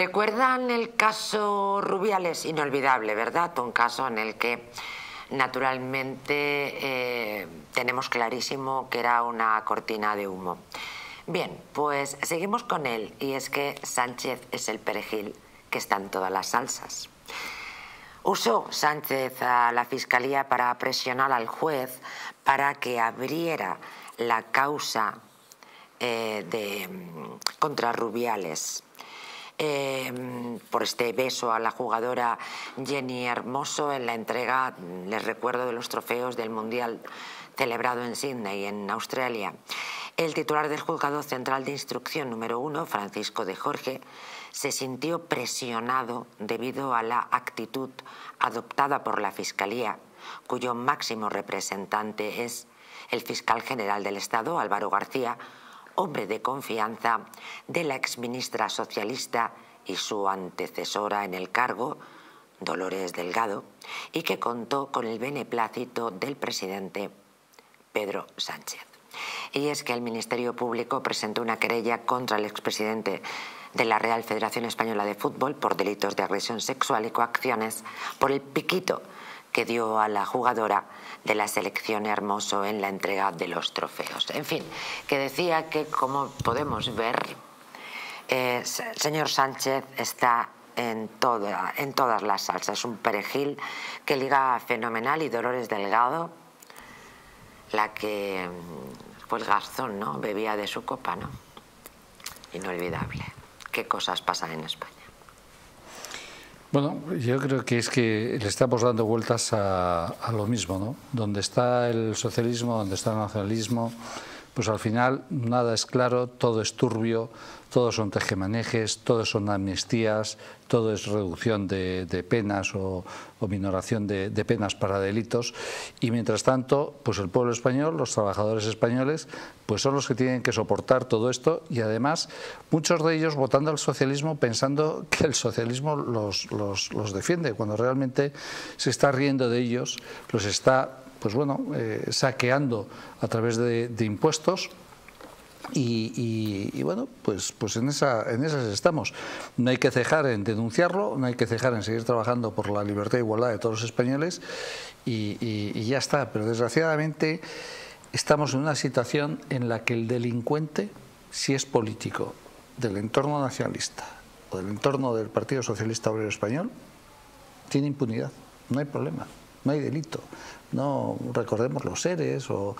¿Recuerdan el caso Rubiales? Inolvidable, ¿verdad? Un caso en el que naturalmente eh, tenemos clarísimo que era una cortina de humo. Bien, pues seguimos con él y es que Sánchez es el perejil que está en todas las salsas. Usó Sánchez a la Fiscalía para presionar al juez para que abriera la causa eh, de, contra Rubiales. Em, por este beso a la jugadora Jenny Hermoso en la entrega, les recuerdo, de los trofeos del Mundial celebrado en Sydney, en Australia. El titular del Juzgado Central de Instrucción número uno, Francisco de Jorge, se sintió presionado debido a la actitud adoptada por la Fiscalía, cuyo máximo representante es el fiscal general del Estado, Álvaro García, hombre de confianza de la exministra socialista y su antecesora en el cargo, Dolores Delgado, y que contó con el beneplácito del presidente Pedro Sánchez. Y es que el Ministerio Público presentó una querella contra el expresidente de la Real Federación Española de Fútbol por delitos de agresión sexual y coacciones por el piquito que dio a la jugadora de la selección Hermoso en la entrega de los trofeos. En fin, que decía que, como podemos ver, eh, señor Sánchez está en, toda, en todas las salsas. Es un perejil que liga fenomenal y Dolores Delgado, la que fue el garzón, ¿no? Bebía de su copa, ¿no? Inolvidable. ¿Qué cosas pasan en España? Bueno, yo creo que es que le estamos dando vueltas a, lo mismo, ¿no? Donde está el socialismo, donde está el nacionalismo, pues al final nada es claro, todo es turbio, todos son tejemanejes, todos son amnistías, todo es reducción de, penas o, minoración de, penas para delitos. Y mientras tanto pues el pueblo español, los trabajadores españoles pues son los que tienen que soportar todo esto y además muchos de ellos votando al socialismo pensando que el socialismo los, los, defiende cuando realmente se está riendo de ellos, los está pues bueno, eh, saqueando a través de impuestos y, bueno, pues, pues en, esa, en esas estamos. No hay que cejar en denunciarlo, no hay que cejar en seguir trabajando por la libertad e igualdad de todos los españoles y, ya está. Pero desgraciadamente estamos en una situación en la que el delincuente, si es político del entorno nacionalista o del entorno del Partido Socialista Obrero Español, tiene impunidad, no hay problema, no hay delito. No recordemos los seres o,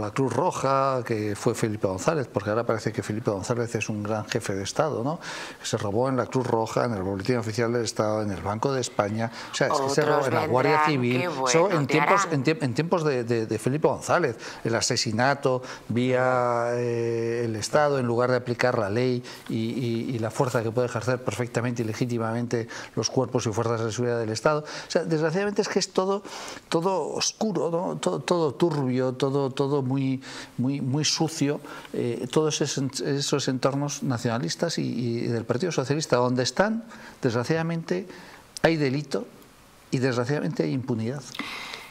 la Cruz Roja, que fue Felipe González, porque ahora parece que Felipe González es un gran jefe de Estado, ¿no? se robó en la Cruz Roja, en el Boletín Oficial del Estado, en el Banco de España, o sea, es que se robó en la Guardia Civil, en, tiempos, en, tiempos de, Felipe González, el asesinato vía eh, el Estado en lugar de aplicar la ley y, la fuerza que puede ejercer perfectamente y legítimamente los cuerpos y fuerzas de seguridad del Estado. O sea, desgraciadamente es que es todo, todo oscuro, todo, turbio, todo, todo muy, muy, muy sucio, eh, todos esos, entornos nacionalistas y, del Partido Socialista, donde están, desgraciadamente, hay delito y desgraciadamente hay impunidad.